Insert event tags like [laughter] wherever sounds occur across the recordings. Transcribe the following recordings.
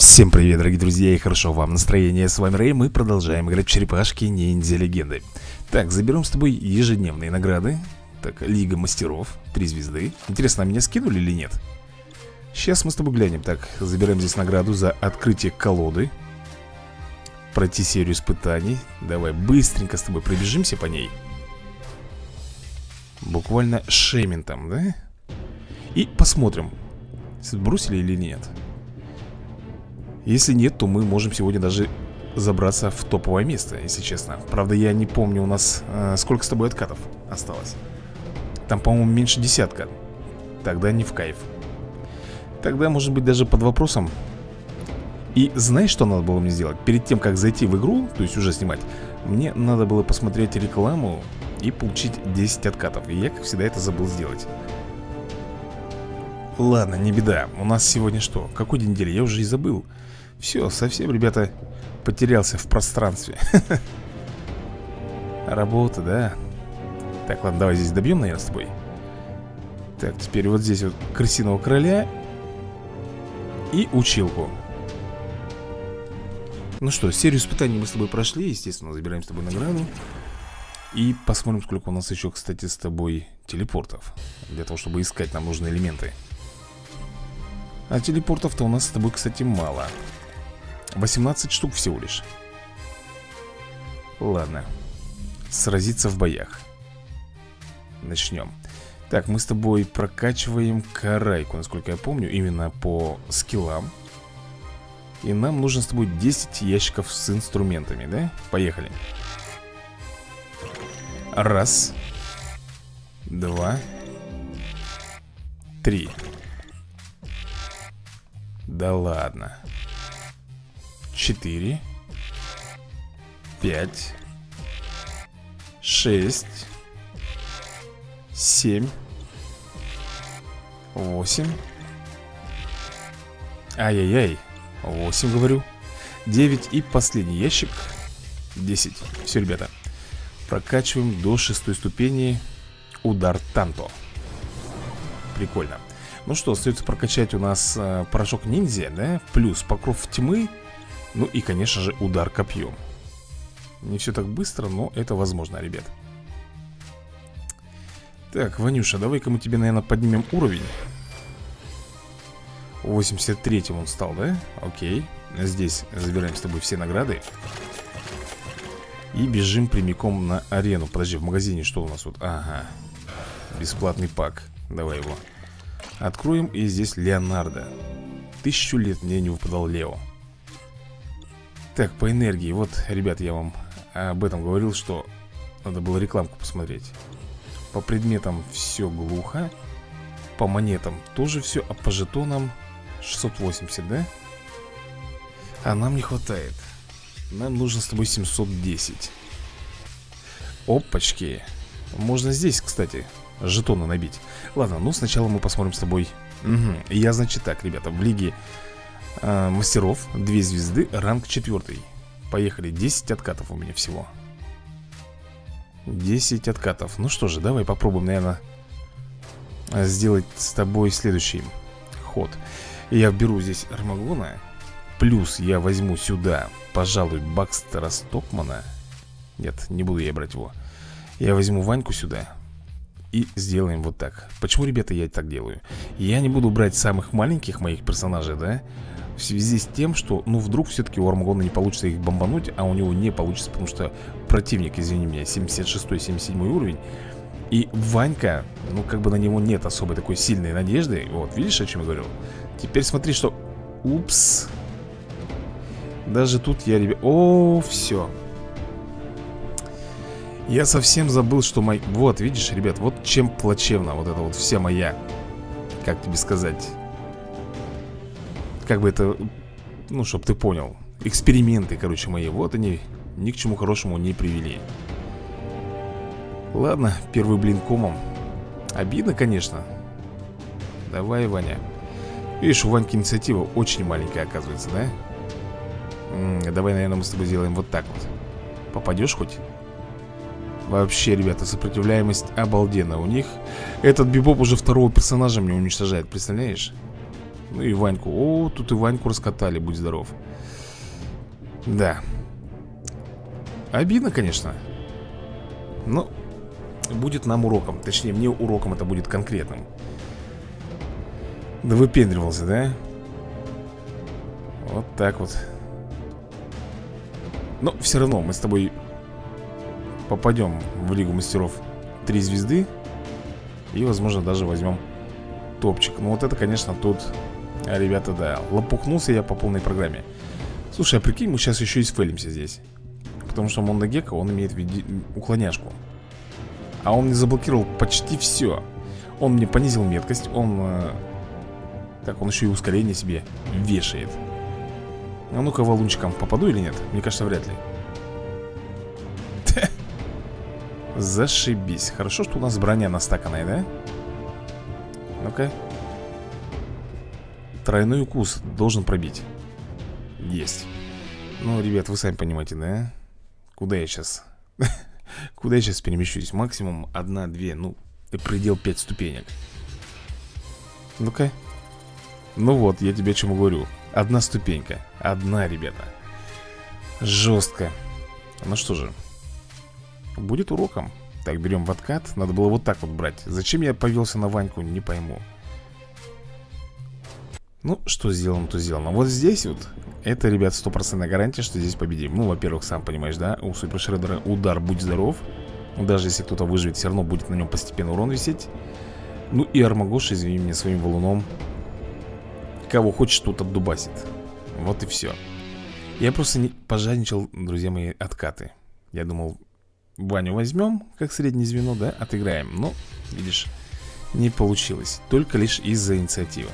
Всем привет, дорогие друзья, и хорошо вам настроение. С вами Рэй, мы продолжаем играть в черепашки ниндзя легенды. Так, заберем с тобой ежедневные награды. Так, Лига мастеров, три звезды. Интересно, а меня скинули или нет? Сейчас мы с тобой глянем. Так, забираем здесь награду за открытие колоды. Пройти серию испытаний. Давай быстренько с тобой пробежимся по ней. Буквально шементом, да? И посмотрим, сбросили или нет. Если нет, то мы можем сегодня даже забраться в топовое место, если честно. Правда, я не помню у нас э, сколько с тобой откатов осталось. Там, по-моему, меньше десятка. Тогда не в кайф. Тогда, может быть, даже под вопросом. И знаешь, что надо было мне сделать? Перед тем, как зайти в игру, то есть уже снимать Мне надо было посмотреть рекламу и получить 10 откатов. И я, как всегда, это забыл сделать. Ладно, не беда. У нас сегодня что? Какой день недели? Я уже и забыл все, совсем, ребята, потерялся в пространстве. [laughs] Работа, да? Так, ладно, давай здесь добьем, наверное, с тобой. Так, теперь вот здесь вот крысиного короля И училку. Ну что, серию испытаний мы с тобой прошли Естественно, забираем с тобой награду. И посмотрим, сколько у нас еще, кстати, с тобой телепортов. Для того, чтобы искать нам нужные элементы. А телепортов-то у нас с тобой, кстати, мало 18 штук всего лишь. Ладно. Сразиться в боях. Начнем. Так, мы с тобой прокачиваем карайку Насколько я помню, именно по скиллам. И нам нужно с тобой 10 ящиков с инструментами, да? Поехали. Раз. Два. Три. Да ладно четыре, пять, шесть, семь, восемь. Ай-яй-яй. Восемь, говорю. Девять и последний ящик. Десять. Все, ребята. Прокачиваем до шестой ступени удар Танто. Прикольно. Ну что, остается прокачать у нас э, порошок ниндзя, да? Плюс покров тьмы ну и, конечно же, удар копьем. Не все так быстро, но это возможно, ребят. Так, Ванюша, давай-ка мы тебе, наверное, поднимем уровень. 83-м он стал, да? Окей. Здесь забираем с тобой все награды. И бежим прямиком на арену. Подожди, в магазине что у нас тут? Ага. Бесплатный пак. Давай его Откроем, и здесь Леонардо. Тысячу лет мне не выпадал Лео так, по энергии. Вот, ребят, я вам об этом говорил, что Надо было рекламку посмотреть. По предметам все глухо По монетам тоже все А по жетонам 680, да? А нам не хватает. Нам нужно с тобой 710 Опачки. Можно здесь, кстати, жетоны набить. Ладно, ну сначала мы посмотрим с тобой. Угу. Я, значит, так, ребята, в лиге а, мастеров, 2 звезды, ранг 4 Поехали, 10 откатов у меня всего. 10 откатов. Ну что же, давай попробуем, наверное Сделать с тобой следующий ход. Я беру здесь Армагона Плюс я возьму сюда, пожалуй, Бакстера Стокмана. Нет, не буду я брать его. Я возьму Ваньку сюда и сделаем вот так. Почему, ребята, я так делаю? Я не буду брать самых маленьких моих персонажей, да? В связи с тем, что, ну, вдруг все-таки у Армагона не получится их бомбануть А у него не получится, потому что противник, извини меня, 76-77 уровень. И Ванька, ну, как бы на него нет особой такой сильной надежды. Вот, видишь, о чем я говорил? Теперь смотри, что... Упс Даже тут я, ребят... О, все Я совсем забыл, что мой... Вот, видишь, ребят, вот чем плачевно вот это вот вся моя... Как тебе сказать как бы это, ну, чтоб ты понял Эксперименты, короче, мои Вот они ни к чему хорошему не привели Ладно, первый блин комом Обидно, конечно Давай, Ваня Видишь, у Ваньки инициатива очень маленькая, оказывается, да? М -м, давай, наверное, мы с тобой сделаем вот так вот Попадешь хоть? Вообще, ребята, сопротивляемость обалденная у них Этот бибоп уже второго персонажа мне уничтожает, представляешь? Ну и Ваньку. О, тут и Ваньку раскатали, будь здоров. Да. Обидно, конечно. Но Будет нам уроком. Точнее, мне уроком это будет конкретным. Да выпендривался, да? Вот так вот. Но все равно мы с тобой Попадем в Лигу Мастеров Три звезды И, возможно, даже возьмем топчик. Ну вот это, конечно, тут а, Ребята, да, лопухнулся я по полной программе. Слушай, а прикинь, мы сейчас еще и сфейлимся здесь. Потому что Мондагека, он имеет види... уклоняшку. А он мне заблокировал почти все Он мне понизил меткость Он... Э... Так, он еще и ускорение себе вешает. А ну-ка валунчиком попаду или нет? Мне кажется, вряд ли. Зашибись. Хорошо, что у нас броня настаканная, да? Ну-ка Тройной укус должен пробить. Есть. Ну, ребят, вы сами понимаете, да? Куда я сейчас? [laughs] Куда я сейчас перемещусь? Максимум одна-две, ну, предел пять ступенек. Ну-ка. Ну вот, я тебе чем говорю. Одна ступенька. Одна, ребята. Жестко Ну что же Будет уроком. Так, берем в откат. Надо было вот так вот брать. Зачем я повелся на Ваньку, не пойму ну, что сделано, то сделано. Вот здесь вот, это, ребят, стопроцентная гарантия, что здесь победим. Ну, во-первых, сам понимаешь, да, у Супер удар «Будь здоров» Даже если кто-то выживет, все равно будет на нем постепенно урон висеть. Ну и Армагош, извини меня, своим валуном. Кого хочешь, тут отдубасит. Вот и все Я просто не пожадничал, друзья мои, откаты. Я думал, Ваню возьмем, как среднее звено, да, отыграем. Но, видишь, не получилось. Только лишь из-за инициативы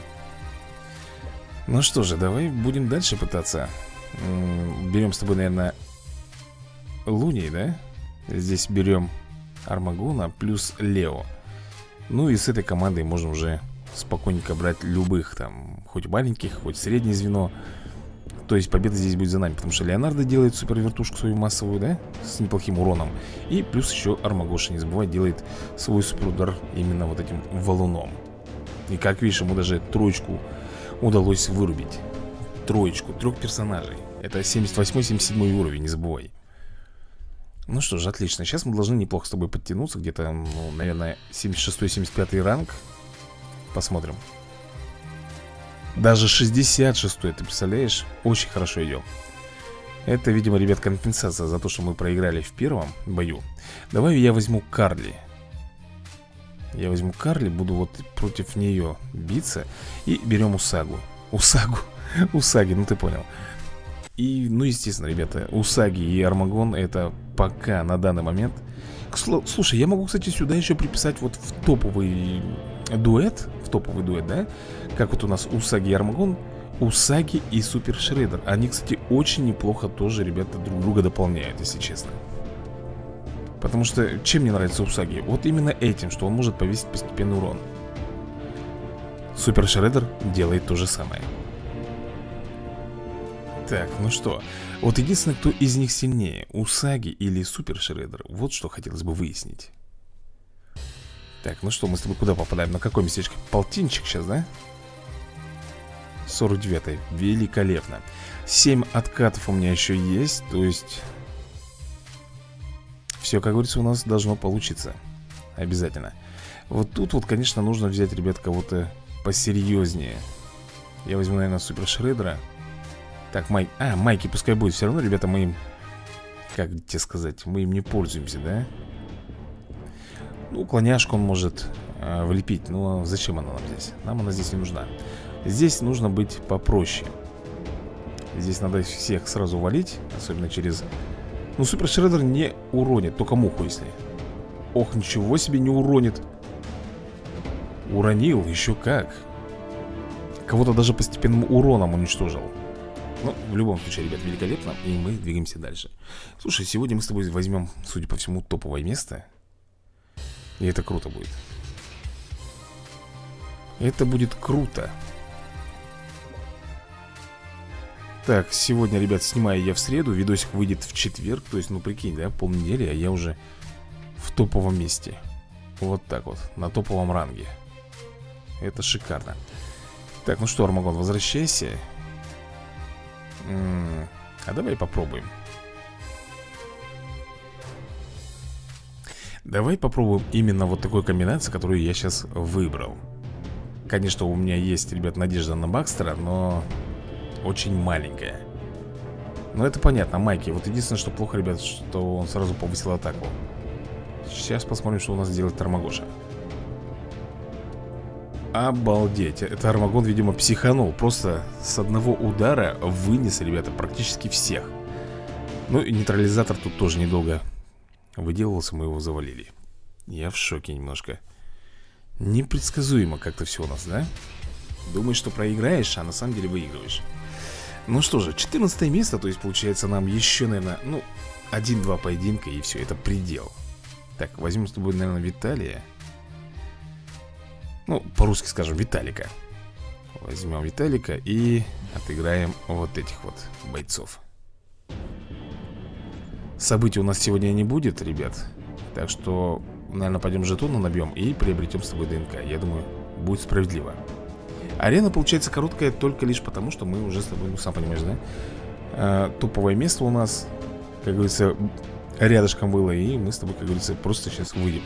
ну что же, давай будем дальше пытаться. Берем с тобой, наверное, Луни, да? Здесь берем Армагона плюс Лео. Ну и с этой командой можно уже спокойненько брать любых там Хоть маленьких, хоть среднее звено. То есть победа здесь будет за нами Потому что Леонардо делает супер вертушку свою массовую, да? С неплохим уроном. И плюс еще Армагоша, не забывай, делает свой супер удар именно вот этим валуном. И как видишь, ему даже троечку удалось вырубить Троечку, трех персонажей. Это 78-77 уровень, не забывай. Ну что ж, отлично. Сейчас мы должны неплохо с тобой подтянуться Где-то, ну, наверное, 76-75 ранг. Посмотрим. Даже 66 ты представляешь? Очень хорошо идем Это, видимо, ребят, компенсация за то, что мы проиграли в первом бою. Давай я возьму Карли я возьму Карли, буду вот против нее биться И берем Усагу. Усагу, [laughs] Усаги, ну ты понял. И, ну естественно, ребята, Усаги и Армагон это пока на данный момент. Слушай, я могу, кстати, сюда еще приписать вот в топовый дуэт В топовый дуэт, да? Как вот у нас Усаги и Армагон Усаги и Супер Шредер Они, кстати, очень неплохо тоже, ребята, друг друга дополняют, если честно Потому что чем мне нравится Усаги? Вот именно этим, что он может повесить постепенный урон Супер Шреддер делает то же самое Так, ну что Вот единственное, кто из них сильнее Усаги или Супер Шреддер Вот что хотелось бы выяснить Так, ну что, мы с тобой куда попадаем? На какое местечко? Полтинчик сейчас, да? 49 Великолепно 7 откатов у меня еще есть То есть все, как говорится, у нас должно получиться Обязательно Вот тут вот, конечно, нужно взять, ребят, кого-то посерьезнее Я возьму, наверное, Супер Шредера Так, Майк... А, Майки пускай будет Все равно, ребята, мы им... Как тебе сказать? Мы им не пользуемся, да? Ну, уклоняшку он может э, влепить Ну, а зачем она нам здесь? Нам она здесь не нужна Здесь нужно быть попроще Здесь надо всех сразу валить Особенно через ну, Супер Шреддер не уронит, только муху, если. Ох, ничего себе не уронит. Уронил, еще как. Кого-то даже постепенным уроном уничтожил. Ну, в любом случае, ребят, великолепно И мы двигаемся дальше. Слушай, сегодня мы с тобой возьмем, судя по всему, топовое место. И это круто будет. Это будет круто Так, сегодня, ребят, снимаю я в среду Видосик выйдет в четверг То есть, ну, прикинь, да, полнедели А я уже в топовом месте. Вот так вот, на топовом ранге. Это шикарно. Так, ну что, Армагон, возвращайся. М -м А давай попробуем. Давай попробуем именно вот такой комбинации, которую я сейчас выбрал. Конечно, у меня есть, ребят, надежда на Бакстера, но очень маленькая. Но это понятно, Майки. Вот единственное, что плохо, ребят, что он сразу повысил атаку. Сейчас посмотрим, что у нас делает Тармагоша Обалдеть. Это Армагон, видимо, психанул. Просто с одного удара вынес, ребята, практически всех. Ну и нейтрализатор тут тоже недолго выделывался Мы его завалили. Я в шоке немножко. Непредсказуемо как-то все у нас, да? Думаешь, что проиграешь, а на самом деле выигрываешь Ну что же, 14 место То есть получается нам еще, наверное, ну Один-два поединка и все, это предел. Так, возьмем с тобой, наверное, Виталия. Ну, по-русски скажем, Виталика. Возьмем Виталика и отыграем вот этих вот бойцов. Событий у нас сегодня не будет, ребят. Так что, наверное, пойдем жетоны набьем и приобретем с тобой ДНК. Я думаю, будет справедливо Арена получается короткая только лишь потому, что мы уже с тобой, ну сам понимаешь, да? А, топовое место у нас, как говорится, рядышком было И мы с тобой, как говорится, просто сейчас выйдем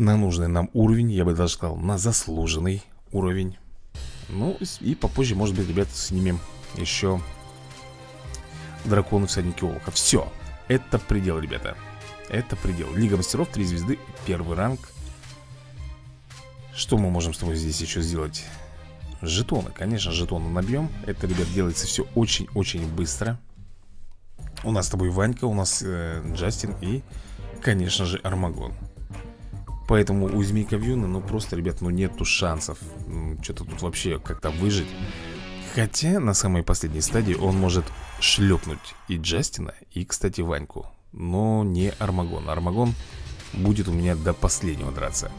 на нужный нам уровень, я бы даже сказал, на заслуженный уровень. Ну, и попозже, может быть, ребята, снимем еще драконы всадники Олуха. Все, это предел, ребята. Это предел. Лига мастеров, 3 звезды, первый ранг. Что мы можем с тобой здесь еще сделать? Жетоны, конечно, жетоны набьем. Это, ребят, делается все очень-очень быстро. У нас с тобой Ванька, у нас э, Джастин и, конечно же, Армагон. Поэтому у Змейка Вьюна, ну просто, ребят, ну нету шансов Что-то тут вообще как-то выжить Хотя на самой последней стадии он может шлепнуть и Джастина, и, кстати, Ваньку Но не Армагон Армагон будет у меня до последнего драться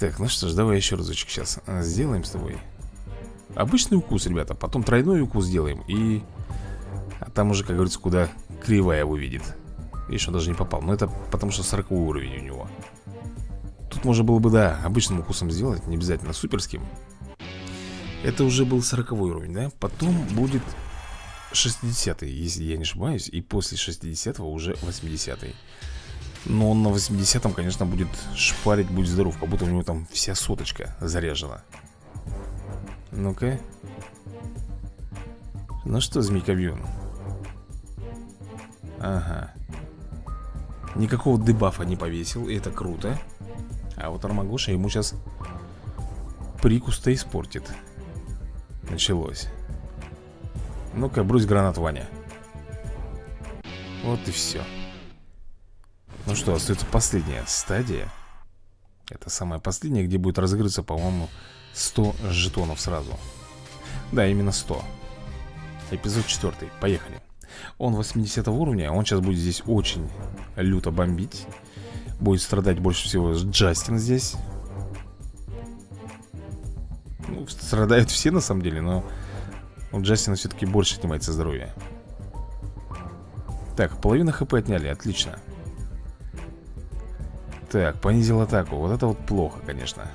Так, ну что ж, давай еще разочек сейчас а, сделаем с тобой Обычный укус, ребята, потом тройной укус сделаем И... А там уже, как говорится, куда кривая выведет Видишь, он даже не попал Но это потому что 40 уровень у него Тут можно было бы, да, обычным укусом сделать Не обязательно суперским Это уже был 40 уровень, да? Потом будет 60 если я не ошибаюсь И после 60 уже 80 -й. Но он на 80-м, конечно, будет шпарить, будь здоров Как будто у него там вся соточка заряжена. Ну-ка. Ну что, змейкобьон Ага. Никакого дебафа не повесил, и это круто. А вот Армагоша ему сейчас прикус-то испортит. Началось. Ну-ка, брось гранат, Ваня. Вот и все Ну что, остается последняя стадия. Это самая последняя, где будет разыгрываться, по-моему, 100 жетонов сразу. Да, именно 100 Эпизод 4, поехали. Он 80 уровня, он сейчас будет здесь очень люто бомбить. Будет страдать больше всего Джастин здесь. Ну, страдают все на самом деле, но у Джастина все-таки больше снимается здоровье Так, половина хп отняли, отлично Так, понизил атаку. Вот это вот плохо, конечно.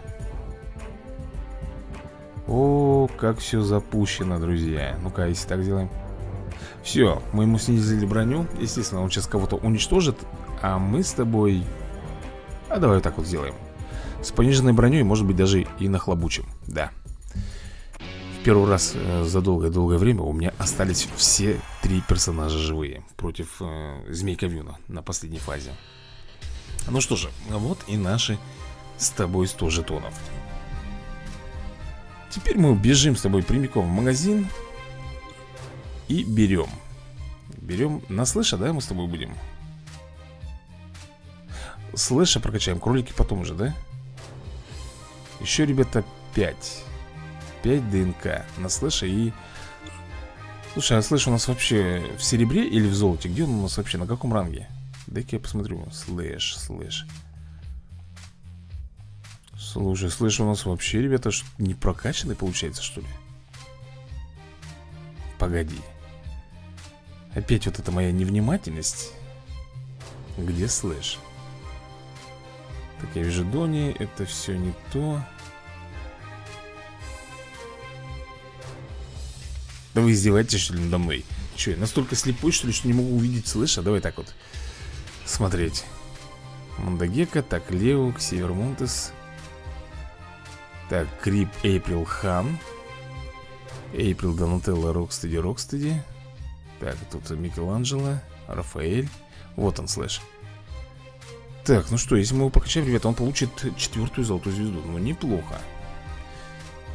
О, как все запущено, друзья. Ну-ка, если так сделаем. Все, мы ему снизили броню. Естественно, он сейчас кого-то уничтожит А мы с тобой... А давай вот так вот сделаем. С пониженной броней, может быть, даже и нахлобучим Да. В первый раз э, за долгое-долгое время У меня остались все три персонажа живые Против э, Змейка Вьюна На последней фазе Ну что же, вот и наши с тобой 100 жетонов Теперь мы бежим с тобой прямиком в магазин и берем Берем на слэша, да, мы с тобой будем? Слэша прокачаем, кролики потом уже, да? Еще, ребята, 5 5 ДНК на слэша и... Слушай, а слэш у нас вообще в серебре или в золоте? Где он у нас вообще? На каком ранге? Дай-ка я посмотрю. Слэш, слэш. Слушай, слэш у нас вообще, ребята, не прокачанный получается, что ли? Погоди. Опять вот это моя невнимательность. Где слэш? Так, я вижу Дони, это все не то. Да вы издеваетесь, что ли, надо мной? Че, я настолько слепой, что ли, что не могу увидеть слэша? Давай так вот смотреть. Мондо Гекко, так, Леук, Севермонтес. Так, Крип, Эйприл, Хан. Эйприл, Донателло, Рокстеди, Рокстеди. Так, тут Микеланджело, Рафаэль. Вот он, слэш. Так, ну что, если мы его покачаем, ребята, он получит четвертую золотую звезду. Ну, неплохо.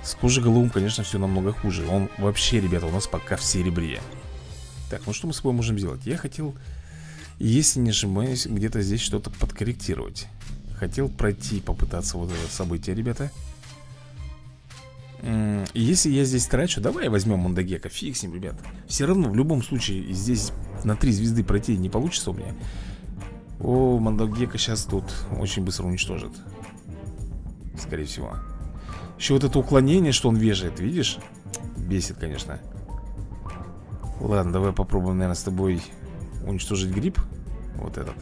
С кожеголовым, конечно, все намного хуже Он вообще, ребята, у нас пока в серебре Так, ну что мы с собой можем сделать? Я хотел, если не ошибаюсь, где-то здесь что-то подкорректировать. Хотел пройти, попытаться вот это событие, ребята. Если я здесь трачу, давай возьмем Мондагека Фиг с ним, ребят. Все равно, в любом случае, здесь на три звезды пройти не получится у меня. О, Мондагека сейчас тут очень быстро уничтожит. Скорее всего. Еще вот это уклонение, что он вешает, видишь? Бесит, конечно. Ладно, давай попробуем, наверное, с тобой уничтожить гриб Вот этот.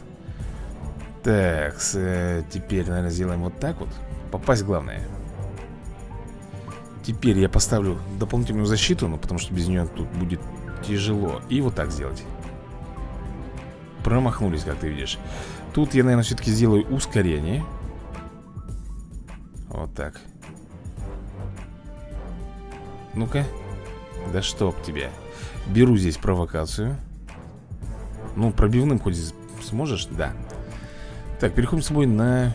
Так, э, теперь, наверное, сделаем вот так вот. Попасть главное. Теперь я поставлю дополнительную защиту Ну, потому что без нее тут будет тяжело. И вот так сделать. Промахнулись, как ты видишь. Тут я, наверное, все-таки сделаю ускорение. Вот так. Ну-ка. Да чтоб тебя Беру здесь провокацию Ну, пробивным хоть сможешь? Да. Так, переходим с тобой на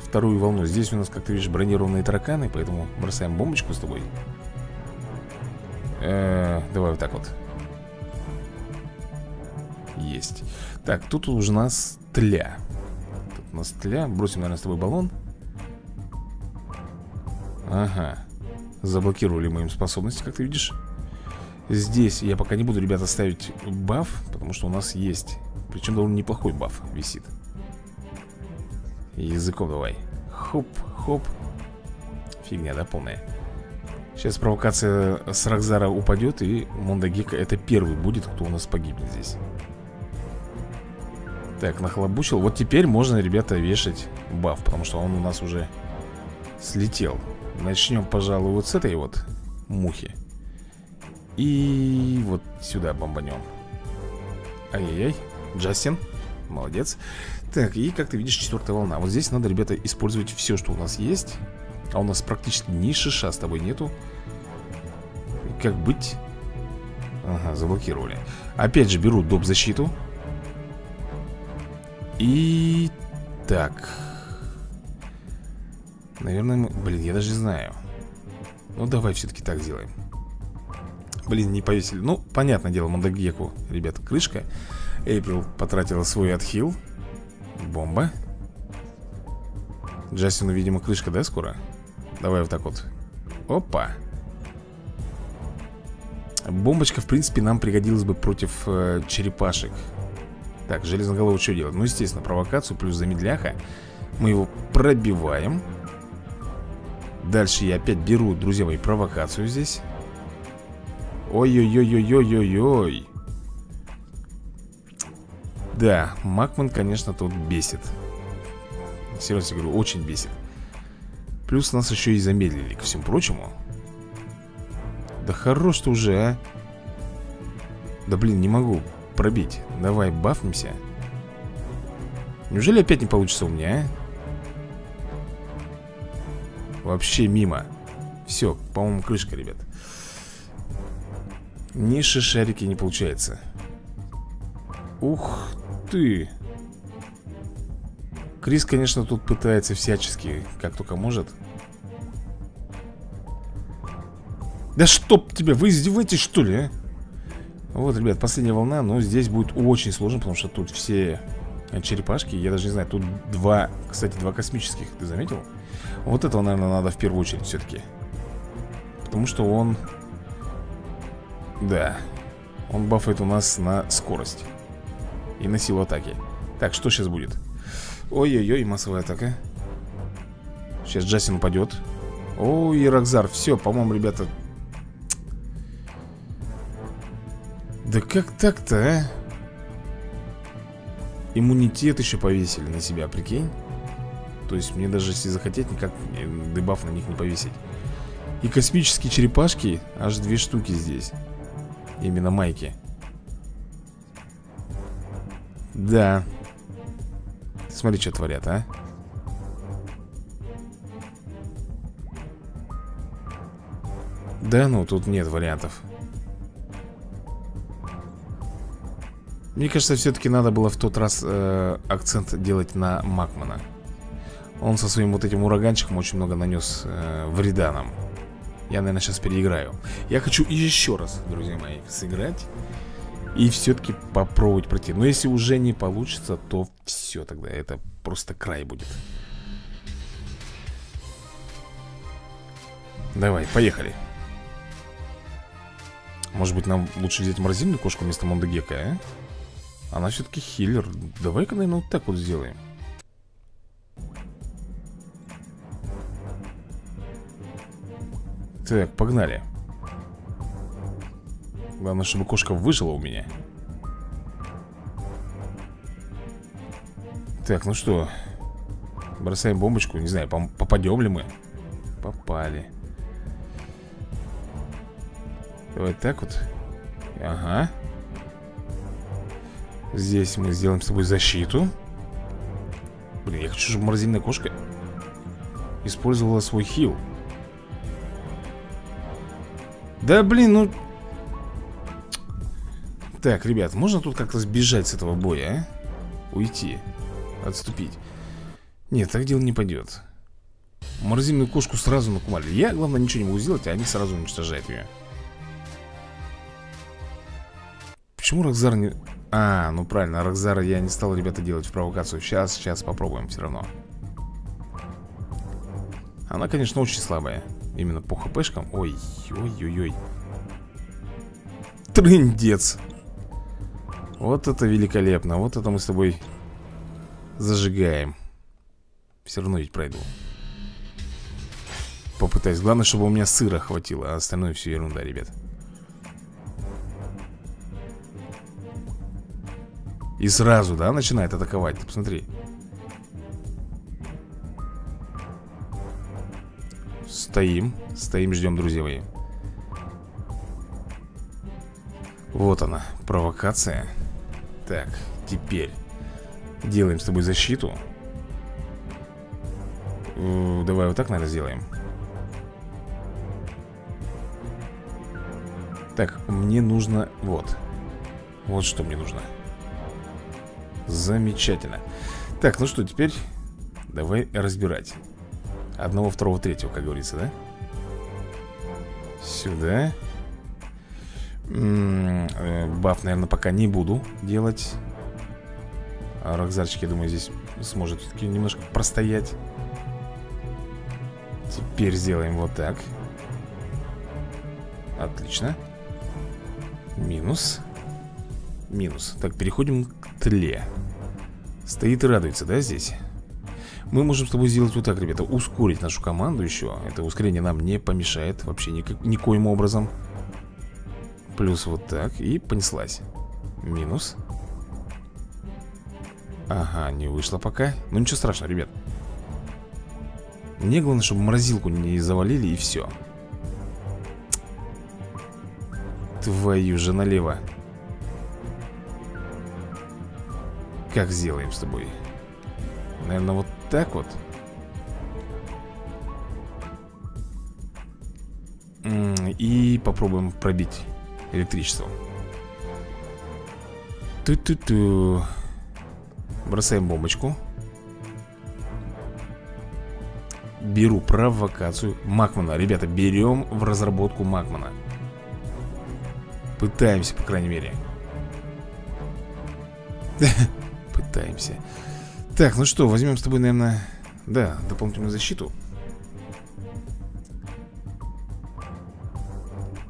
вторую волну. Здесь у нас, как ты видишь, бронированные тараканы Поэтому бросаем бомбочку с тобой. Э -э, Давай вот так вот. Есть. Так, тут уже у нас тля. Тут у нас тля. Бросим, наверное, с тобой баллон. Ага. Заблокировали моим способности, как ты видишь Здесь я пока не буду, ребята, ставить баф Потому что у нас есть. Причем довольно неплохой баф висит. Языком давай. Хоп, хоп. Фигня, да, полная. Сейчас провокация с Рокзара упадет И Мондагека это первый будет, кто у нас погибнет здесь. Так, нахлобучил. Вот теперь можно, ребята, вешать баф Потому что он у нас уже слетел. Начнем, пожалуй, вот с этой вот мухи И вот сюда бомбанем. Ай-яй-яй, Джастин, молодец. Так, и как ты видишь, четвертая волна. Вот здесь надо, ребята, использовать все, что у нас есть. А у нас практически ни шиша с тобой нету. Как быть? Ага, заблокировали. Опять же беру доп. защиту. И... Так. Наверное, мы... Блин, я даже не знаю. Ну, давай все-таки так сделаем Блин, не повесили. Ну, понятное дело, Мондагеку, ребята, крышка. Эйприл потратила свой отхил. Бомба. Джастину, видимо, крышка, да, скоро? Давай вот так вот. Опа. Бомбочка, в принципе, нам пригодилась бы против э, черепашек. Так, железноголовый что делать? Ну, естественно, провокацию плюс замедляха. Мы его пробиваем. Дальше я опять беру, друзья мои, провокацию здесь Ой-ой-ой-ой-ой-ой-ой. Да, Макман, конечно, тут бесит. Серьезно говорю, очень бесит. Плюс нас еще и замедлили, ко всему прочему. Да хорош ты уже, а. Да блин, не могу пробить. Давай бафнемся. Неужели опять не получится у меня, а? Вообще мимо. Все, по-моему, крышка, ребят Ниши шарики не получается. Ух ты. Крис, конечно, тут пытается всячески Как только может. Да чтоб тебя, вы издеваетесь что ли, а? Вот, ребят, последняя волна Но здесь будет очень сложно, потому что тут все черепашки. Я даже не знаю, тут два, кстати, два космических Ты заметил? Вот этого, наверное, надо в первую очередь все-таки Потому что он... Да Он бафает у нас на скорость И на силу атаки Так, что сейчас будет? Ой-ой-ой, массовая атака Сейчас Джастин упадет Ой, Рокзар, все, по-моему, ребята Да как так-то, а? Иммунитет еще повесили на себя, прикинь то есть мне даже если захотеть, никак дебаф на них не повесить. И космические черепашки, аж две штуки здесь. Именно майки. Да. Смотри, что творят, а. Да ну, тут нет вариантов. Мне кажется, все-таки надо было в тот раз э, акцент делать на Макмана. Он со своим вот этим ураганчиком очень много нанес э, вреда нам Я, наверное, сейчас переиграю. Я хочу еще раз, друзья мои, сыграть И все-таки попробовать пройти. Но если уже не получится, то все тогда Это просто край будет. Давай, поехали. Может быть, нам лучше взять морозильную кошку вместо Мондегека, а? Она все-таки хиллер. Давай-ка, наверное, вот так вот сделаем Так, погнали. Главное, чтобы кошка выжила у меня. Так, ну что Бросаем бомбочку, не знаю, попадем ли мы? Попали. Давай так вот. Ага. Здесь мы сделаем с тобой защиту. Блин, я хочу, чтобы морозильная кошка Использовала свой хил Да блин, ну. Так, ребят, можно тут как-то сбежать с этого боя, а? Уйти Отступить. Нет, так дело не пойдет. Морозильную кошку сразу накумали. Я, главное, ничего не могу сделать, а они сразу уничтожают ее Почему Рокзар не... А, ну правильно, Рокзара я не стал, ребята, делать в провокацию. Сейчас, сейчас попробуем все равно. Она, конечно, очень слабая Именно по хпшкам. Ой, ой-ой-ой. Трындец. Вот это великолепно. Вот это мы с тобой зажигаем. Все равно ведь пройду. Попытаюсь. Главное, чтобы у меня сыра хватило А остальное все ерунда, ребят. И сразу, да, начинает атаковать? Ты посмотри Стоим Стоим, ждем, друзья мои. Вот она, провокация. Так, теперь Делаем с тобой защиту. Давай вот так, наверное, сделаем. Так, мне нужно... Вот. Вот что мне нужно. Замечательно. Так, ну что, теперь давай разбирать Одного, второго, третьего, как говорится, да? Сюда. М -м -м, Баф, наверное, пока не буду делать. А Рокзарчик, я думаю, здесь сможет все-таки немножко простоять. Теперь сделаем вот так. Отлично. Минус. Минус. Так, переходим к тле. Стоит и радуется, да, здесь? Мы можем с тобой сделать вот так, ребята Ускорить нашу команду еще. Это ускорение нам не помешает Вообще никак, никоим образом. Плюс вот так И понеслась. Минус. Ага, не вышло пока. Ну ничего страшного, ребят. Мне главное, чтобы морозилку не завалили и все Твою же налево. Как сделаем с тобой? Наверное, вот так вот. И попробуем пробить электричество. Ту-ту-ту. Бросаем бомбочку. Беру провокацию Макмана, ребята, берем в разработку Макмана. Пытаемся, по крайней мере. [laughs] Пытаемся Так, ну что, возьмем с тобой, наверное Да, дополнительную защиту.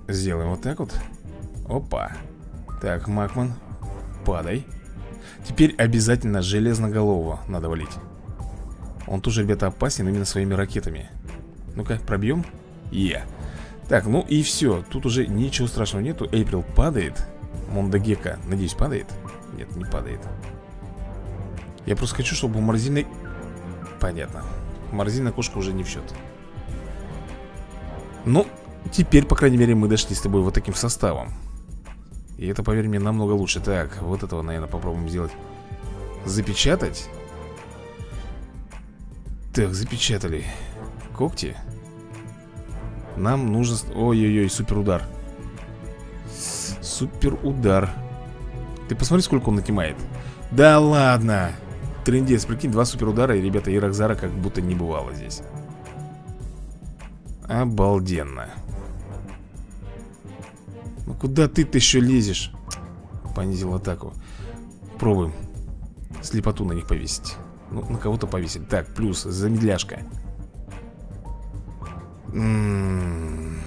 Сделаем вот так вот. Опа. Так, Макман, падай. Теперь обязательно железноголового надо валить. Он тоже, ребята, опасен именно своими ракетами. Ну-ка, пробьем? Е. Так, ну и все, тут уже ничего страшного нету. Эйприл падает. Мондагека, надеюсь, падает? Нет, не падает Я просто хочу, чтобы у морозильной... Понятно. Морозильная кошка уже не в счет. Ну, теперь, по крайней мере, мы дошли с тобой вот таким составом. И это, поверь мне, намного лучше. Так, вот этого, наверное, попробуем сделать. Запечатать? Так, запечатали. Когти? Нам нужно... Ой-ой-ой, супер удар Супер удар Ты посмотри, сколько он накимает. Да ладно Трендец, прикинь, два супер удара И, ребята, Иракзара как будто не бывало здесь. Обалденно. Ну куда ты-то еще лезешь? Понизил атаку. Пробуем Слепоту на них повесить. Ну, на кого-то повесить. Так, плюс, замедляшка. М-м-м.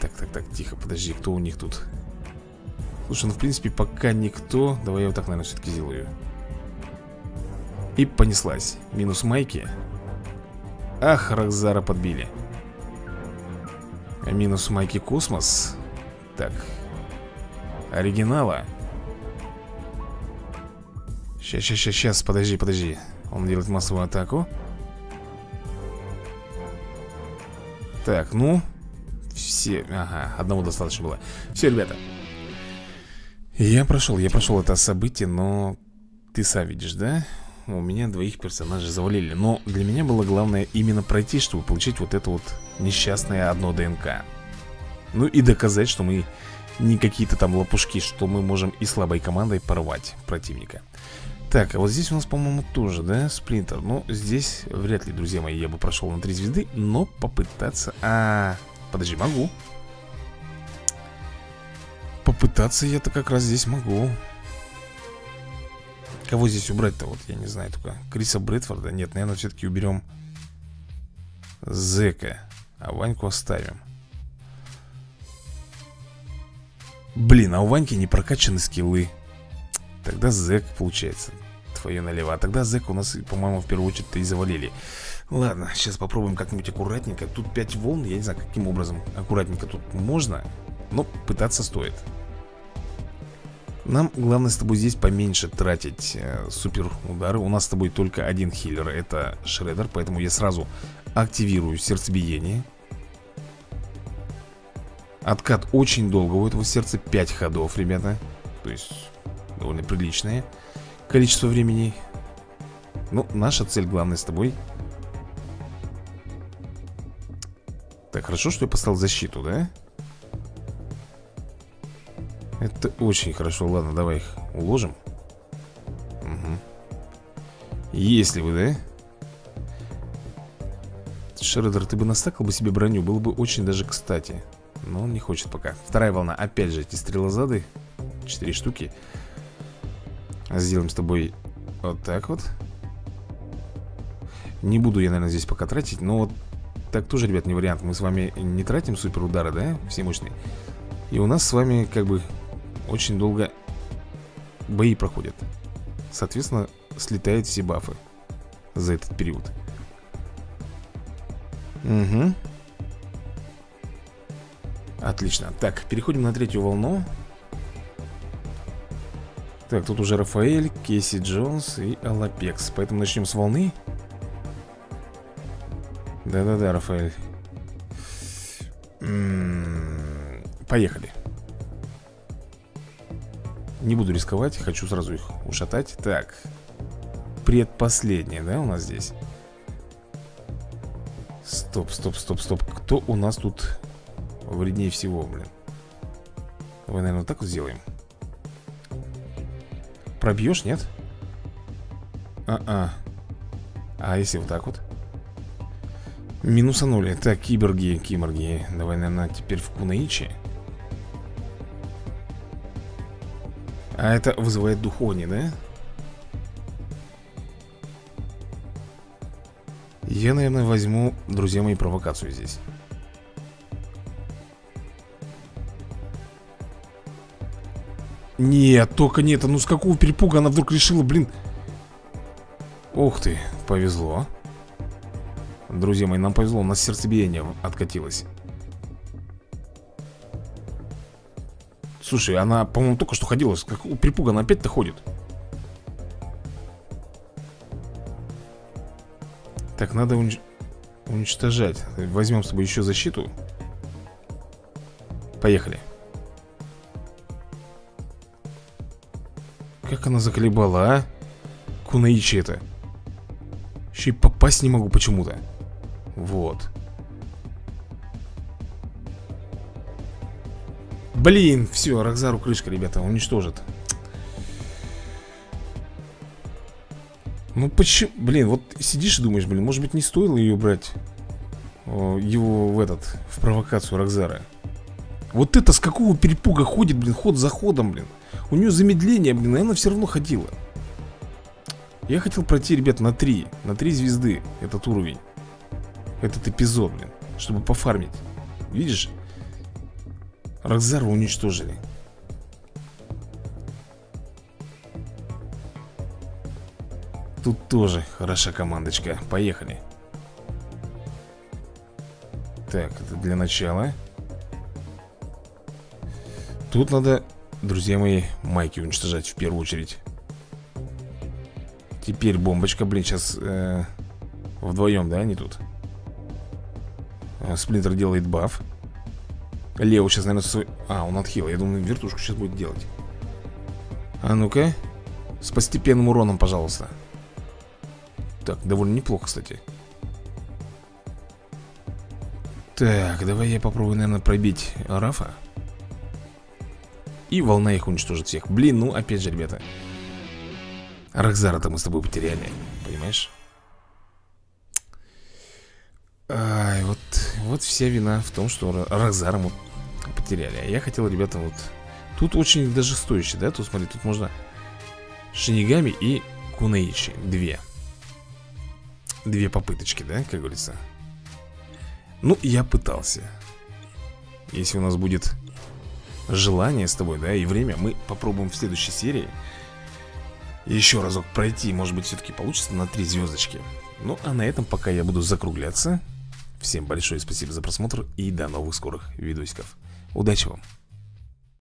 Так, так, так, тихо, подожди, кто у них тут? Слушай, ну в принципе пока никто. Давай я вот так, наверное, все-таки сделаю И понеслась. Минус майки. Ах, Рокзара подбили. Минус майки Космос. Так. Оригинала. Сейчас, сейчас, сейчас, сейчас, подожди, подожди. Он делает массовую атаку. Так, ну Все, ага, одного достаточно было. Все, ребята. Я прошел, я прошел это событие, но Ты сам видишь, да? У меня двоих персонажей завалили. Но для меня было главное именно пройти, чтобы получить вот это вот несчастное одно ДНК. Ну и доказать, что мы не какие-то там лопушки Что мы можем и слабой командой порвать противника. Так, а вот здесь у нас, по-моему, тоже, да, сплинтер? Ну, здесь вряд ли, друзья мои, я бы прошел на 3 звезды Но попытаться... А, подожди, могу. Попытаться я-то как раз здесь могу Кого здесь убрать-то, вот, я не знаю только Криса Брэдфорда? Нет, наверное, все-таки уберем Зека А Ваньку оставим. Блин, а у Ваньки не прокачаны скиллы. Тогда зэк получается Твое налево. А тогда зэк у нас, по-моему, в первую очередь-то и завалили. Ладно, сейчас попробуем как-нибудь аккуратненько. Тут 5 волн, я не знаю, каким образом аккуратненько тут можно Но пытаться стоит Нам главное с тобой здесь поменьше тратить э, супер удары. У нас с тобой только один хиллер, это Шредер Поэтому я сразу активирую сердцебиение. Откат очень долго у этого сердца 5 ходов, ребята. То есть довольно приличное количество времени. Ну, наша цель главная с тобой. Так, хорошо, что я поставил защиту, да? Это очень хорошо. Ладно, давай их уложим. Угу. Если вы, да? Шредер, ты бы настакал бы себе броню Было бы очень даже кстати. Но он не хочет пока. Вторая волна, опять же, эти стрелозады. Четыре штуки. Сделаем с тобой вот так вот. Не буду я, наверное, здесь пока тратить Но вот так тоже, ребят, не вариант. Мы с вами не тратим супер удары, да? Все мощные. И у нас с вами как бы очень долго бои проходят. Соответственно, слетают все бафы За этот период. Угу Отлично. Так, переходим на третью волну. Так, тут уже Рафаэль, Кейси Джонс и Алапекс. Поэтому начнем с волны. Да-да-да, Рафаэль. М-м, Поехали Не буду рисковать, хочу сразу их ушатать. Так Предпоследнее, да, у нас здесь? Стоп, стоп, стоп, стоп. Кто у нас тут вреднее всего, блин? Давай, наверное, вот так вот сделаем. Пробьешь, нет? А-а. А если вот так вот? Минусанули Так, киборги, киборги. Давай, наверное, теперь в Кунаичи А это вызывает духони, да? Я, наверное, возьму, друзья мои, провокацию здесь. Нет, только нет, ну с какого перепуга она вдруг решила, блин? Ух ты, повезло. Друзья мои, нам повезло, у нас сердцебиение откатилось Слушай, она, по-моему, только что ходила перепуга она опять-то ходит? Так, надо унич... уничтожать. Возьмем с тобой еще защиту. Поехали. Как она заколебала, а? Кунаичи это. Еще и попасть не могу почему-то. Вот Блин, все, Рокзару крышка, ребята, уничтожит Ну почему, блин, вот сидишь и думаешь, блин, может быть не стоило ее брать Его в этот, в провокацию Рокзара? Вот это с какого перепуга ходит, блин, ход за ходом, блин? У нее замедление, блин, она все равно ходила. Я хотел пройти, ребят, на 3 На 3 звезды этот уровень Этот эпизод, блин Чтобы пофармить. Видишь? Рокзара уничтожили. Тут тоже хороша командочка. Поехали. Так, это для начала. Тут надо, друзья мои, майки уничтожать в первую очередь. Теперь бомбочка, блин, сейчас э, Вдвоем, да, они тут? Э, Сплинтер делает баф Лео сейчас, наверное, свой... А, он отхил, я думаю, вертушку сейчас будет делать. А ну-ка. С постепенным уроном, пожалуйста. Так, довольно неплохо, кстати. Так, давай я попробую, наверное, пробить Рафа. И волна их уничтожит всех. Блин, ну, опять же, ребята. Рахзара-то мы с тобой потеряли Понимаешь? Ай, вот, вот вся вина в том, что Рахзара мы потеряли. А я хотел, ребята, вот Тут очень даже стоящий, да? Тут, смотри, тут можно Шинигами и Кунаичи Две. Две попыточки, да, как говорится? Ну, я пытался. Если у нас будет желание с тобой, да, и время Мы попробуем в следующей серии еще разок пройти, может быть, все-таки получится на три звездочки Ну, а на этом пока я буду закругляться. Всем большое спасибо за просмотр и до новых скорых видосиков Удачи вам!